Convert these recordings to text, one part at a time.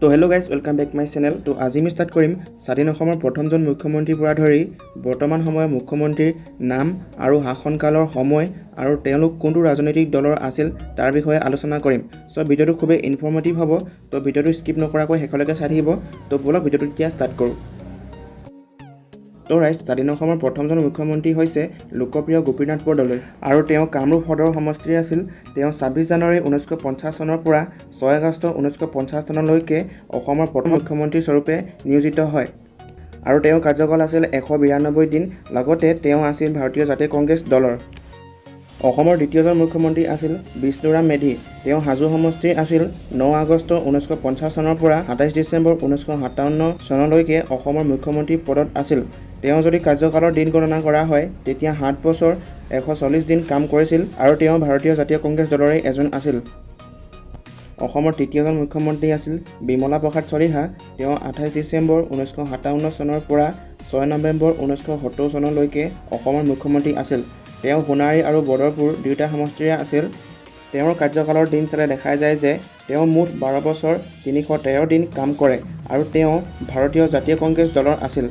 To hello' guys welcome back my channel ত' আজি আমি start কৰিম স্বাধীন অসমৰ প্ৰথমজন মুখ্যমন্ত্ৰীৰ পৰা ধৰি বৰ্তমান সময়ৰ মুখ্যমন্ত্ৰীৰ নাম আৰু শাসনকালৰ সময় আৰু তেওঁলোক কোনটো ৰাজনৈতিক দলৰ আছিল তাৰ বিষয়ে আলোচনা কৰিম। চ' ভিডিঅ'টো খুবেই ইনফৰ্মেটিভ হ'ব ত' ভিডিঅ'টো স্কিপ নকৰাকৈ শেষলৈকে চাই থাকিব। ত' ব'লক ভিডিঅ'টো এতিয়া ষ্টাৰ্ট কৰোঁ। ৰাইজ স্বাধীন অসমৰ প্ৰথমজন মুখ্যমন্ত্ৰী হৈছে লোকপ্ৰিয় গোপীনাথ বৰদলৈ। আৰু তেওঁ কামৰূপ সদৰ সমষ্টিৰ আছিল। তেওঁ ছাব্বিছ জানুৱাৰী ঊনৈছশ পঞ্চাছ চনৰ পৰা ছয় আগষ্ট ঊনৈছশ পঞ্চাছ চনলৈকে অসমৰ প্ৰথম মুখ্যমন্ত্ৰী স্বৰূপে নিয়োজিত হয়। আৰু তেওঁৰ কাৰ্যকাল আছিল এশ বিৰান্নব্বৈ দিন। লগতে তেওঁ আছিল ভাৰতীয় জাতীয় কংগ্ৰেছ দলৰ। অসমৰ দ্বিতীয়জন মুখ্যমন্ত্ৰী আছিল বিষ্ণুৰাম মেধি। তেওঁ হাজো সমষ্টিৰ আছিল ন আগষ্ট ঊনৈছশ পঞ্চাছ চনৰ পৰা সাতাইছ ডিচেম্বৰ ঊনৈছশ সাতাৱন্ন চনলৈকে অসমৰ মুখ্যমন্ত্ৰী পদত আছিল। তেওঁ যদি কাৰ্যকালৰ দিন গণনা কৰা হয় তেতিয়া সাত বছৰ এশ চল্লিছ দিন কাম কৰিছিল আৰু তেওঁ ভাৰতীয় জাতীয় কংগ্ৰেছ দলৰে এজন আছিল। অসমৰ তৃতীয়জন মুখ্যমন্ত্ৰী আছিল বিমলা প্ৰসাদ চলিহা তেওঁ আঠাইছ ডিচেম্বৰ ঊনৈছশ সাতাৱন্ন চনৰ পৰা ছয় নৱেম্বৰ ঊনৈছশ সত্তৰ চনলৈকে অসমৰ মুখ্যমন্ত্ৰী আছিল। তেওঁ সোণাৰী আৰু বদৰপুৰ দুয়োটা সমষ্টিৰে আছিল। তেওঁৰ কাৰ্যকালৰ দিন চালে দেখা যায় যে তেওঁ মুঠ বাৰ বছৰ তিনিশ তেৰ দিন কাম কৰে আৰু তেওঁ ভাৰতীয় জাতীয় কংগ্ৰেছ দলৰ আছিল।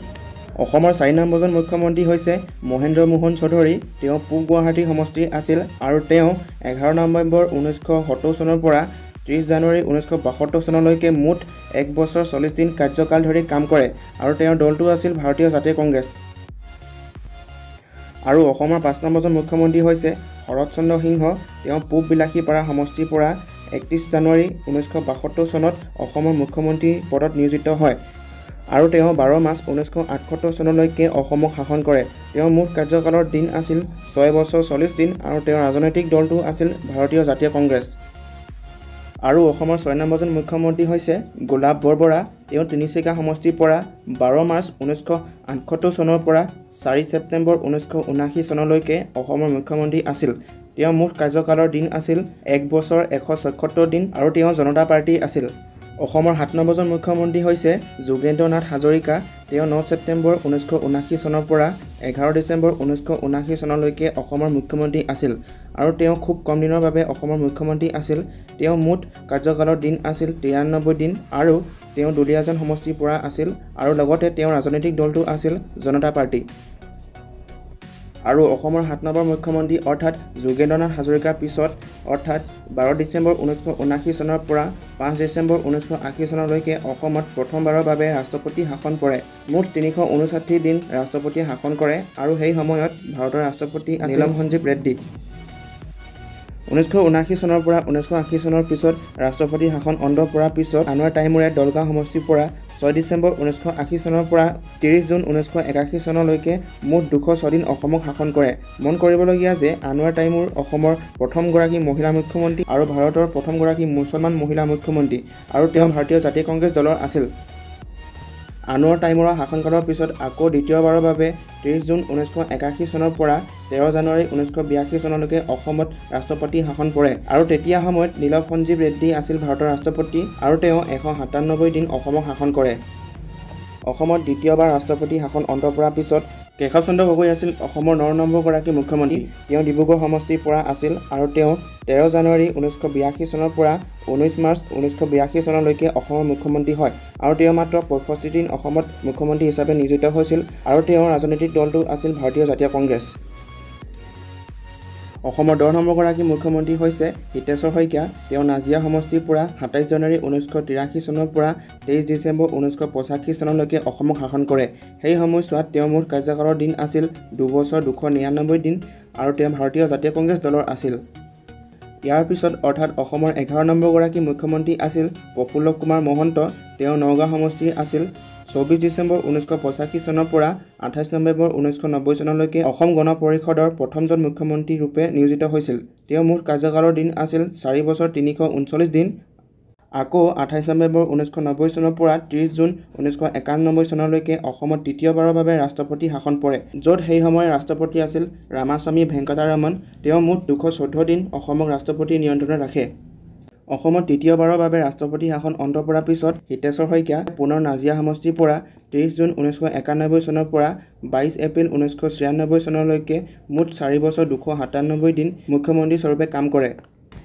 অসমৰ চাৰি নম্বৰজন মুখ্যমন্ত্ৰী হৈছে মহেন্দ্ৰ মোহন চৌধুৰী। তেওঁ পূব গুৱাহাটী সমষ্টিৰ আছিল আৰু তেওঁ এঘাৰ নৱেম্বৰ ঊনৈছশ সত্তৰ চনৰ পৰা ত্ৰিছ জানুৱাৰী ঊনৈছশ বাসত্তৰ চনলৈকে মুঠ এক বছৰ চল্লিছ দিন কাৰ্যকাল ধৰি কাম কৰে আৰু তেওঁৰ দলটো আছিল ভাৰতীয় জাতীয় কংগ্ৰেছ। আৰু অসমৰ পাঁচ নম্বৰজন মুখ্যমন্ত্ৰী হৈছে শৰৎচন্দ্ৰ সিংহ। তেওঁ পূব বিলাসীপাৰা সমষ্টিৰ পৰা একত্ৰিছ জানুৱাৰী ঊনৈছশ বাসত্তৰ চনত অসমৰ মুখ্যমন্ত্ৰী পদত নিয়োজিত হয়। আৰু তেওঁ বাৰ মাৰ্চ ঊনৈছশ আঠসত্তৰ চনলৈকে অসমক শাসন কৰে। তেওঁৰ মুঠ কাৰ্যকালৰ দিন আছিল ছয় বছৰ চল্লিছ দিন আৰু তেওঁৰ ৰাজনৈতিক দলটো আছিল ভাৰতীয় জাতীয় কংগ্ৰেছ। আৰু অসমৰ ছয় নম্বৰজন মুখ্যমন্ত্ৰী হৈছে গোলাপ বৰবৰা। তেওঁ তিনিচুকীয়া সমষ্টিৰ পৰা বাৰ মাৰ্চ ঊনৈছশ আঠসত্তৰ চনৰ পৰা চাৰি ছেপ্টেম্বৰ ঊনৈছশ ঊনাশী চনলৈকে অসমৰ মুখ্যমন্ত্ৰী আছিল। তেওঁ মুঠ কাৰ্যকালৰ দিন আছিল এক বছৰ এশ ছয়সত্তৰ দিন আৰু তেওঁ জনতা পাৰ্টী আছিল। অসমৰ সাত নম্বৰজন মুখ্যমন্ত্ৰী হৈছে যোগেন্দ্ৰ নাথ হাজৰিকা। তেওঁ ন ছেপ্টেম্বৰ ঊনৈছশ ঊনাশী চনৰ পৰা এঘাৰ ডিচেম্বৰ ঊনৈছশ ঊনাশী চনলৈকে অসমৰ মুখ্যমন্ত্ৰী আছিল আৰু তেওঁ খুব কম দিনৰ বাবে অসমৰ মুখ্যমন্ত্ৰী আছিল। তেওঁ মুঠ কাৰ্যকালৰ দিন আছিল তিৰান্নব্বৈ দিন আৰু তেওঁ দুলীয়াজান সমষ্টিৰ পৰা আছিল আৰু লগতে তেওঁৰ ৰাজনৈতিক দলটো আছিল জনতা পাৰ্টী। আৰু অসমৰ সাত নম্বৰ মুখ্যমন্ত্ৰী অৰ্থাৎ যোগেন্দ্ৰনাথ হাজৰিকাৰ পিছত অৰ্থাৎ বাৰ ডিচেম্বৰ ঊনৈছশ ঊনাশী চনৰ পৰা পাঁচ ডিচেম্বৰ ঊনৈছশ আশী চনলৈকে অসমত প্ৰথমবাৰৰ বাবে ৰাষ্ট্ৰপতি শাসন কৰে। মুঠ তিনিশ ঊনষাঠি দিন ৰাষ্ট্ৰপতিয়ে শাসন কৰে আৰু সেই সময়ত ভাৰতৰ ৰাষ্ট্ৰপতি নীলম সঞ্জীৱ ৰেড্ডী। ঊনৈছশ ঊনাশী চনৰ পৰা ঊনৈছশ আশী চনৰ পিছত ৰাষ্ট্ৰপতি শাসন অন্ত পৰাৰ পিছত আনোৱাৰ টাইমুৰে দলগাঁও সমষ্টিৰ পৰা ছয় ডিচেম্বৰ ঊনৈছশ আশী চনৰ পৰা ত্ৰিছ জুন ঊনৈছশ একাশী চনলৈকে মুঠ দুশ ছদিন অসমক শাসন কৰে। মন কৰিবলগীয়া যে আনোৱাৰ টাইমুৰ অসমৰ প্ৰথমগৰাকী মহিলা মুখ্যমন্ত্ৰী আৰু ভাৰতৰ প্ৰথমগৰাকী মুছলমান মহিলা মুখ্যমন্ত্ৰী আৰু তেওঁ ভাৰতীয় জাতীয় কংগ্ৰেছ দলৰ আছিল। আনোৱাৰ টাইমূৰৰ শাসনকালৰ পিছত আকৌ দ্বিতীয়বাৰৰ বাবে ত্ৰিছ জুন ঊনৈছশ একাশী চনৰ পৰা তেৰ জানুৱাৰী ঊনৈছশ বিয়াশী চনলৈকে অসমত ৰাষ্ট্ৰপতি শাসন পৰে। আৰু তেতিয়া সময়ত নীলৱ সঞ্জীৱ ৰেড্ডী আছিল ভাৰতৰ ৰাষ্ট্ৰপতি আৰু তেওঁ এশ সাতান্নব্বৈ দিন অসমক শাসন কৰে। অসমত দ্বিতীয়বাৰ ৰাষ্ট্ৰপতি শাসন অন্ত পৰাৰ পিছত কেশৱ চন্দ্ৰ গগৈ আছিল অসমৰ ন নম্বৰগৰাকী মুখ্যমন্ত্ৰী। তেওঁ ডিব্ৰুগড় সমষ্টিৰ পৰা আছিল আৰু তেওঁ তেৰ জানুৱাৰী ঊনৈছশ বিয়াশী চনৰ পৰা ঊনৈছ মাৰ্চ ঊনৈছশ বিয়াশী চনলৈকে অসমৰ মুখ্যমন্ত্ৰী হয় আৰু তেওঁ মাত্ৰ পঁয়ষষ্ঠি দিন অসমত মুখ্যমন্ত্ৰী হিচাপে নিয়োজিত হৈছিল আৰু তেওঁৰ ৰাজনৈতিক দলটো আছিল ভাৰতীয় জাতীয় কংগ্ৰেছ। অসমৰ দহ নম্বৰগৰাকী মুখ্যমন্ত্ৰী হৈছে হিতেশ্বৰ শইকীয়া। তেওঁ নাজিৰা সমষ্টিৰ পৰা সাতাইছ জানুৱাৰী ঊনৈছশ তিৰাশী চনৰ পৰা তেইছ ডিচেম্বৰ ঊনৈছশ পঁচাশী চনলৈকে অসমক শাসন কৰে। সেই সময়ছোৱাত তেওঁৰ মুঠ কাৰ্যকালৰ দিন আছিল দুবছৰ দুশ নিৰান্নব্বৈ দিন আৰু তেওঁ ভাৰতীয় জাতীয় কংগ্ৰেছ দলৰ আছিল। ইয়াৰ পিছত অৰ্থাৎ অসমৰ এঘাৰ নম্বৰগৰাকী মুখ্যমন্ত্ৰী আছিল প্ৰফুল্ল কুমাৰ মহন্ত। তেওঁ নগাঁও সমষ্টিৰ আছিল চৌবিছ ডিচেম্বৰ ঊনৈছশ পঁচাশী চনৰ পৰা আঠাইছ নৱেম্বৰ ঊনৈছশ নব্বৈ চনলৈকে অসম গণ পৰিষদৰ প্ৰথমজন মুখ্যমন্ত্ৰী ৰূপে নিয়োজিত হৈছিল। তেওঁ মুঠ কাৰ্যকালৰ দিন আছিল চাৰি বছৰ তিনিশ ঊনচল্লিছ দিন। আকৌ আঠাইছ নৱেম্বৰ ঊনৈছশ নব্বৈ চনৰ পৰা ত্ৰিছ জুন ঊনৈছশ একানব্বৈ চনলৈকে অসমত তৃতীয়বাৰৰ বাবে ৰাষ্ট্ৰপতি শাসন পৰে য'ত সেই সময়ৰ ৰাষ্ট্ৰপতি আছিল ৰামাস্বামী ভেংকটাৰামন। তেওঁ মুঠ দুশ চৈধ্য দিন অসমক ৰাষ্ট্ৰপতিৰ নিয়ন্ত্ৰণত ৰাখে। অসমত তৃতীয়বাৰৰ বাবে ৰাষ্ট্ৰপতি শাসন অন্ত পৰাৰ পিছত হিতেশ্বৰ শইকীয়া পুনৰ নাজিৰা সমষ্টিৰ পৰা ত্ৰিছ জুন ঊনৈছশ একানব্বৈ চনৰ পৰা বাইছ এপ্ৰিল ঊনৈছশ ছিয়ান্নব্বৈ চনলৈকে মুঠ চাৰি বছৰ দুশ সাতান্নব্বৈ দিন মুখ্যমন্ত্ৰী স্বৰূপে কাম কৰে।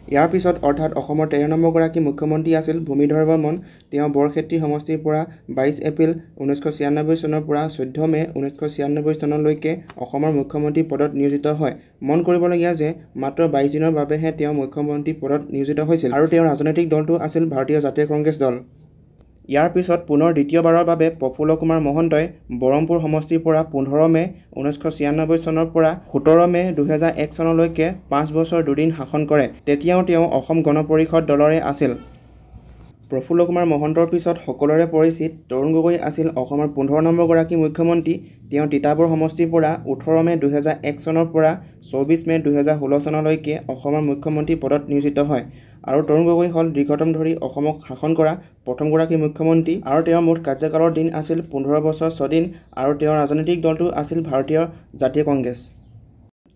ইয়াৰ পিছত অৰ্থাৎ অসমৰ তেৰ নম্বৰগৰাকী মুখ্যমন্ত্ৰী আছিল ভূমিধৰ বৰ্মন। তেওঁ বৰক্ষেত্ৰী সমষ্টিৰ পৰা বাইছ এপ্ৰিল ঊনৈছশ ছিয়ান্নব্বৈ চনৰ পৰা চৈধ্য মে ঊনৈছশ ছিয়ান্নব্বৈ চনলৈকে অসমৰ মুখ্যমন্ত্ৰী পদত নিয়োজিত হয়। মন কৰিবলগীয়া যে মাত্ৰ বাইছ দিনৰ বাবেহে তেওঁ মুখ্যমন্ত্ৰী পদত নিয়োজিত হৈছিল আৰু তেওঁৰ ৰাজনৈতিক দলটো আছিল ভাৰতীয় জাতীয় কংগ্ৰেছ দল। ইয়াৰ পিছত পুনৰ দ্বিতীয়বাৰৰ বাবে প্ৰফুল্ল কুমাৰ মহন্তই বৰহমপুৰ সমষ্টিৰ পৰা পোন্ধৰ মে ঊনৈছশ ছিয়ান্নব্বৈ চনৰ পৰা সোতৰ মে দুহেজাৰ এক চনলৈকে পাঁচ বছৰ দুদিন শাসন কৰে। তেতিয়াও তেওঁ অসম গণ পৰিষদ দলৰে আছিল। প্ৰফুল্ল কুমাৰ মহন্তৰ পিছত সকলোৰে পৰিচিত তৰুণ গগৈ আছিল অসমৰ পোন্ধৰ নম্বৰগৰাকী মুখ্যমন্ত্ৰী। তেওঁ তিতাবৰ সমষ্টিৰ পৰা ওঠৰ মে দুহেজাৰ এক চনৰ পৰা চৌবিছ মে দুহেজাৰ ষোল্ল চনলৈকে অসমৰ মুখ্যমন্ত্ৰী পদত নিয়োজিত হয় আৰু তৰুণ গগৈ হ'ল দীৰ্ঘতম ধৰি অসমক শাসন কৰা প্ৰথমগৰাকী মুখ্যমন্ত্ৰী। আৰু তেওঁৰ মুঠ কাৰ্যকালৰ দিন আছিল পোন্ধৰ বছৰ ছদিন আৰু তেওঁৰ ৰাজনৈতিক দলটো আছিল ভাৰতীয় জাতীয় কংগ্ৰেছ।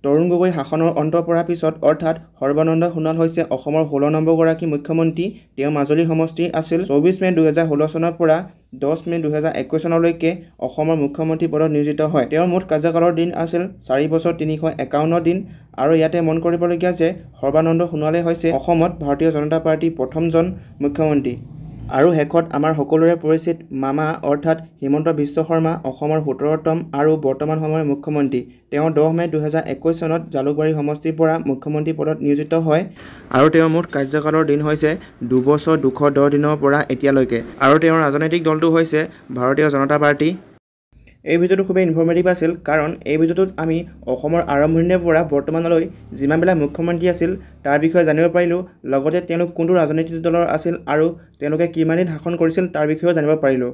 তৰুণ গগৈ শাসনৰ অন্ত পৰাৰ পিছত অৰ্থাৎ সৰ্বানন্দ সোণোৱাল হৈছে অসমৰ ষোল্ল নম্বৰগৰাকী মুখ্যমন্ত্ৰী। তেওঁ মাজুলী সমষ্টিৰ আছিল। চৌবিছ মে দুহেজাৰ ষোল্ল চনৰ পৰা দহ মে দুহেজাৰ একৈছ চনলৈকে অসমৰ মুখ্যমন্ত্ৰী পদত নিয়োজিত হয়। তেওঁৰ মুঠ কাৰ্যকালৰ দিন আছিল চাৰি বছৰ তিনিশ একাৱন্ন দিন। আৰু ইয়াতে মন কৰিবলগীয়া যে সৰ্বানন্দ সোণোৱালে হৈছে অসমত ভাৰতীয় জনতা পাৰ্টীৰ প্ৰথমজন মুখ্যমন্ত্ৰী। আৰু শেষত আমাৰ সকলোৰে পৰিচিত মামা অৰ্থাৎ হিমন্ত বিশ্ব শৰ্মা অসমৰ সোতৰতম আৰু বৰ্তমান সময়ৰ মুখ্যমন্ত্ৰী। তেওঁ দহ মে দুহেজাৰ একৈছ চনত জালুকবাৰী সমষ্টিৰ পৰা মুখ্যমন্ত্ৰী পদত নিয়োজিত হয় আৰু তেওঁৰ মুঠ কাৰ্যকালৰ দিন হৈছে দুবছৰ দুশ দহ দিনৰ পৰা এতিয়ালৈকে। আৰু তেওঁৰ ৰাজনৈতিক দলটো হৈছে ভাৰতীয় জনতা পাৰ্টী। এই ভিডিঅ'টো খুবেই ইনফৰ্মেটিভ আছিল কাৰণ এই ভিডিঅ'টোত আমি অসমৰ আৰম্ভণিৰে পৰা বৰ্তমানলৈ যিমানবিলাক মুখ্যমন্ত্ৰী আছিল তাৰ বিষয়ে জানিব পাৰিলোঁ লগতে তেওঁলোক কোনটো ৰাজনৈতিক দলৰ আছিল আৰু তেওঁলোকে কিমান দিন শাসন কৰিছিল তাৰ বিষয়েও জানিব পাৰিলোঁ।